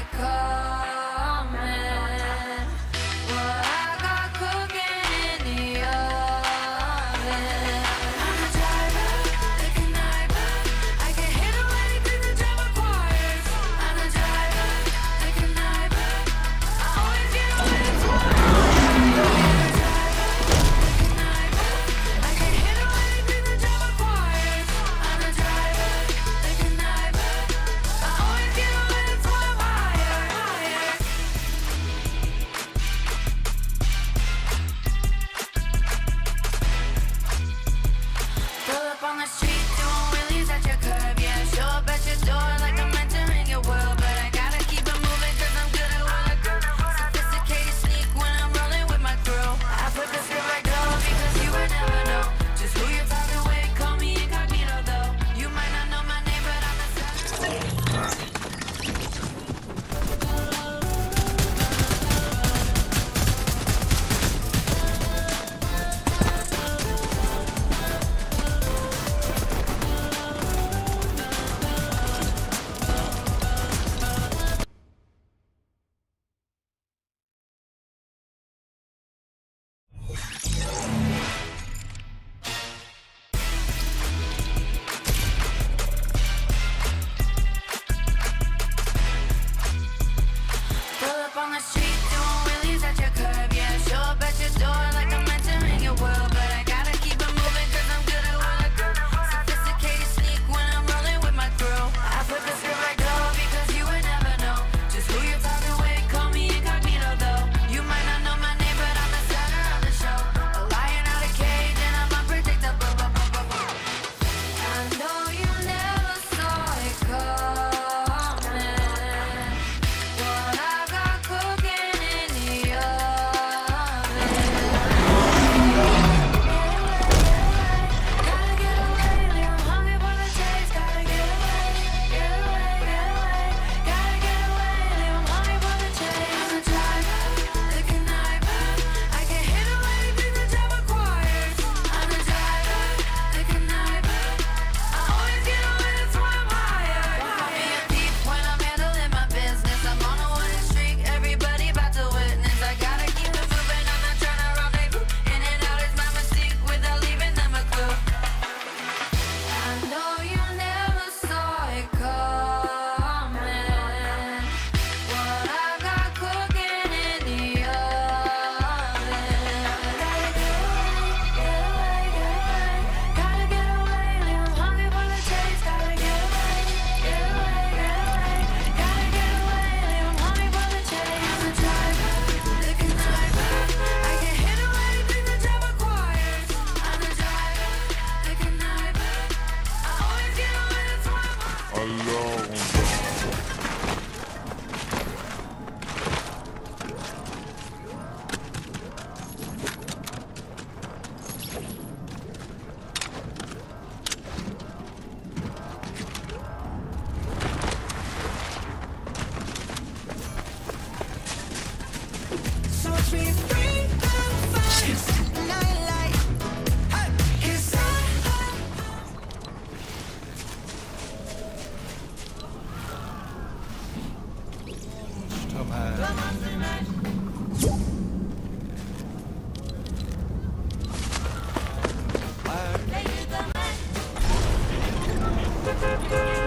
it Thank you.